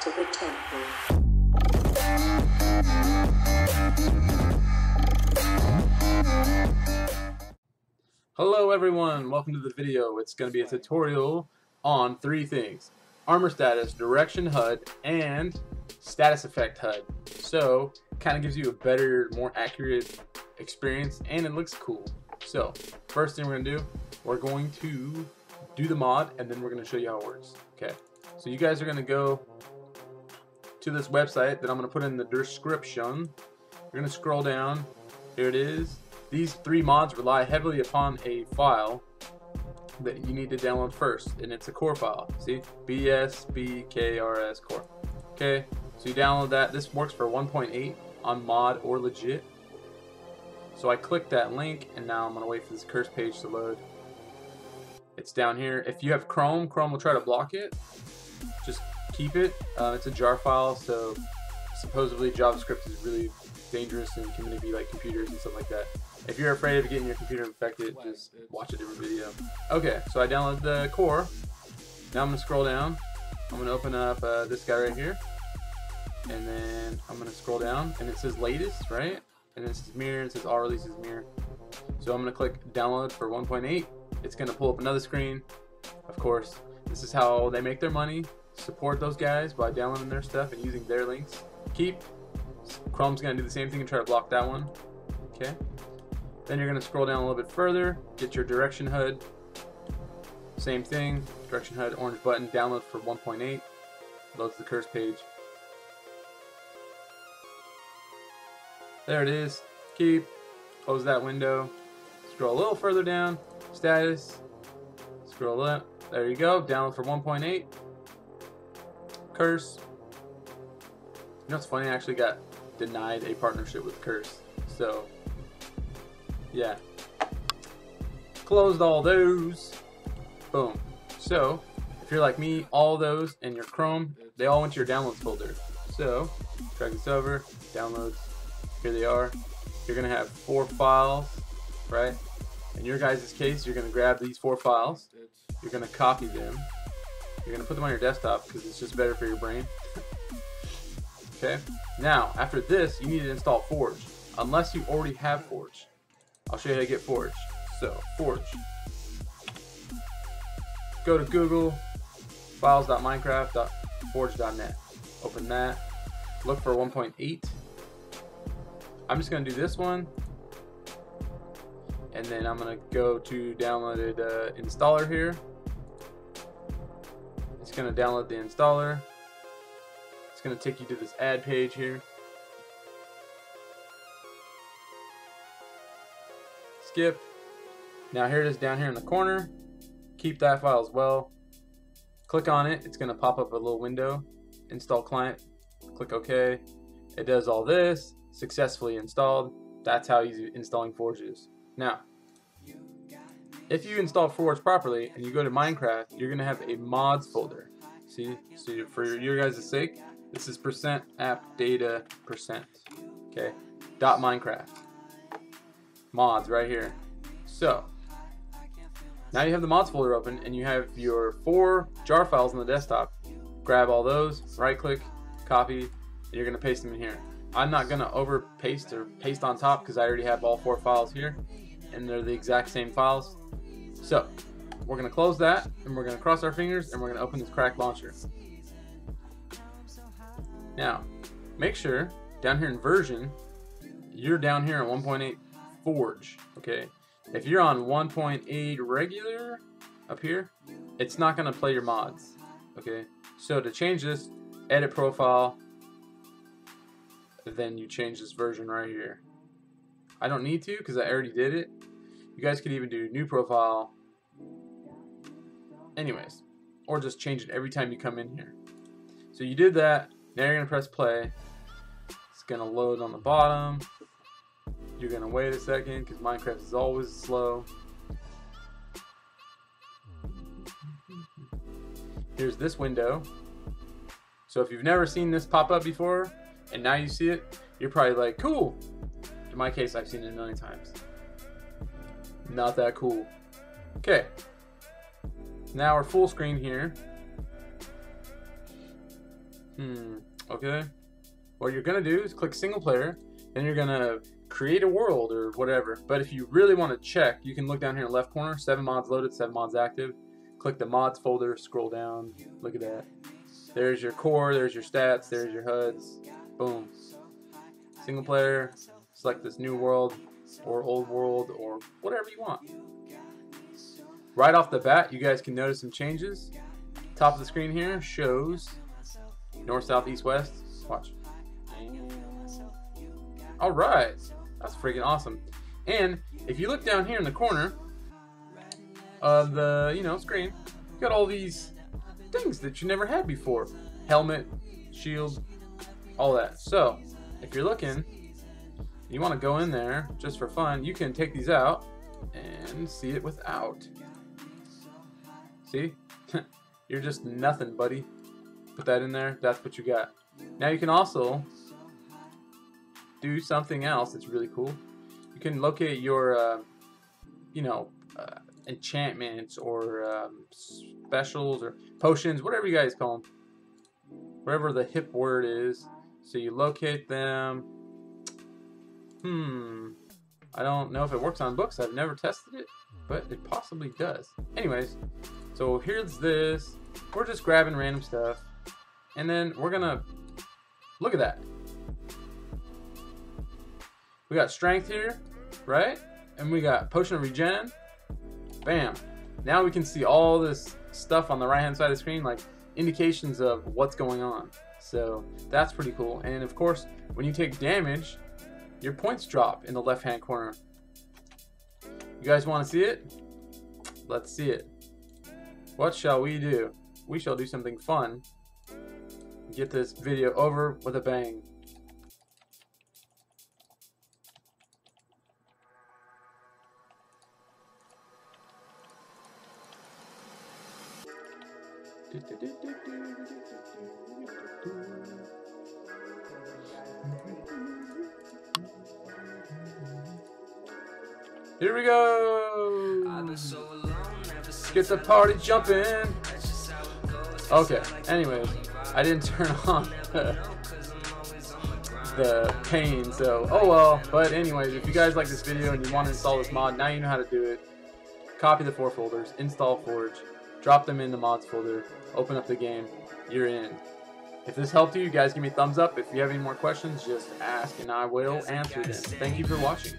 to the temple. Hello everyone, welcome to the video. It's going to be a tutorial on three things. Armor status, direction HUD, and status effect HUD. So, kind of gives you a better, more accurate experience, and it looks cool. So, first thing we're going to do, we're going to do the mod, and then we're going to show you how it works. Okay, so you guys are going to go to this website that I'm going to put in the description. You're going to scroll down. Here it is. These three mods rely heavily upon a file that you need to download first, and it's a core file. See, BSPKRS core. Okay, so you download that. This works for 1.8 on mod or legit. So I click that link, and now I'm gonna wait for this curse page to load. It's down here. If you have Chrome, Chrome will try to block it. Just keep it. Uh, it's a jar file, so supposedly JavaScript is really dangerous and can be like computers and stuff like that. If you're afraid of getting your computer infected, just watch a different video. Okay, so I downloaded the core. Now I'm gonna scroll down. I'm gonna open up uh, this guy right here, and then I'm gonna scroll down, and it says latest, right? And it says mirror. It says all releases mirror. So I'm gonna click download for 1.8. It's gonna pull up another screen. Of course, this is how they make their money. Support those guys by downloading their stuff and using their links. Keep. Chrome's gonna do the same thing and try to block that one. Okay. Then you're going to scroll down a little bit further, get your direction HUD. Same thing, direction HUD, orange button, download for 1.8. Loads the curse page. There it is. Keep. Close that window. Scroll a little further down. Status. Scroll up. There you go. Download for 1.8. Curse. You know what's funny? I actually got denied a partnership with Curse. So, yeah. Closed all those. Boom. So, if you're like me, all those in your Chrome, they all went to your downloads folder. So, drag this over, downloads, here they are. You're gonna have four files, right? In your guys' case, you're gonna grab these four files, you're gonna copy them, you're gonna put them on your desktop because it's just better for your brain. okay? Now, after this, you need to install Forge, unless you already have Forge. I'll show you how to get Forge. So, Forge. Go to Google, files.minecraft.forge.net. Open that. Look for 1.8. I'm just going to do this one. And then I'm to go to downloaded uh, installer here. It's to download the installer. It's to take you to this ad page here. skip. Now here it is down here in the corner. Keep that file as well. Click on it. It's to pop up a little window. Install client. Click OK. It does all this. Successfully installed. That's how easy installing Forge is. Now, if you install Forge properly and you go to Minecraft, you're going to have a mods folder. See, so for your guys' sake, this is percent app data percent. Okay, dot Minecraft mods right here. So, now you have the mods folder open and you have your four jar files on the desktop. Grab all those, right click, copy, and you're going to paste them in here. I'm not going to over paste or paste on top because I already have all four files here and they're the exact same files. So, we're to close that and we're to cross our fingers and we're to open this crack launcher. Now, make sure down here in version, you're down here at 1.8 Forge, okay? If you're on 1.8 regular up here, it's not to play your mods, okay? So to change this, edit profile, then you change this version right here. I don't need to because I already did it. You guys could even do new profile. Anyways, or just change it every time you come in here. So you did that. Now you're to press play. It's to load on the bottom. You're gonna wait a second because Minecraft is always slow. Here's this window. So if you've never seen this pop up before and now you see it, you're probably like, cool. In my case, I've seen it a million times. Not that cool. Okay. Now we're full screen here. Hmm. Okay. What you're gonna do is click single player, then you're gonna create a world or whatever. But if you really want to check, you can look down here in the left corner, seven mods loaded, seven mods active. Click the mods folder, scroll down, look at that. There's your core, there's your stats, there's your HUDs. Boom. Single player, select this new world or old world or whatever you want. Right off the bat, you guys can notice some changes. Top of the screen here shows north, south, east, west. Watch. All right, that's freaking awesome. And if you look down here in the corner of the you know screen, you got all these things that you never had before: helmet, shield, all that. So if you're looking, you want to go in there just for fun, you can take these out and see it without. See? you're just nothing, buddy. Put that in there. That's what you got. Now you can also do something else that's really cool. You can locate your, uh, you know, uh, enchantments or um, specials or potions, whatever you guys call them. Whatever the hip word is. So you locate them. Hmm. I don't know if it works on books. I've never tested it, but it possibly does. Anyways, so here's this. We're just grabbing random stuff. And then we're gonna look at that. We got strength here, right? And we got potion of regen. Bam. Now we can see all this stuff on the right hand side of the screen, like indications of what's going on. So that's pretty cool. And of course, when you take damage, your points drop in the left hand corner. You guys want to see it? Let's see it. What shall we do? We shall do something fun. Get this video over with a bang. Here we go. Get the party jumping. Okay. Anyways, I didn't turn on the pane, so oh well. But anyways, if you guys like this video and you want to install this mod, now you know how to do it. Copy the four folders, install Forge, drop them in the mods folder, open up the game, you're in. If this helped you, you guys give me a thumbs up. If you have any more questions, just ask and I will answer them. Thank you for watching.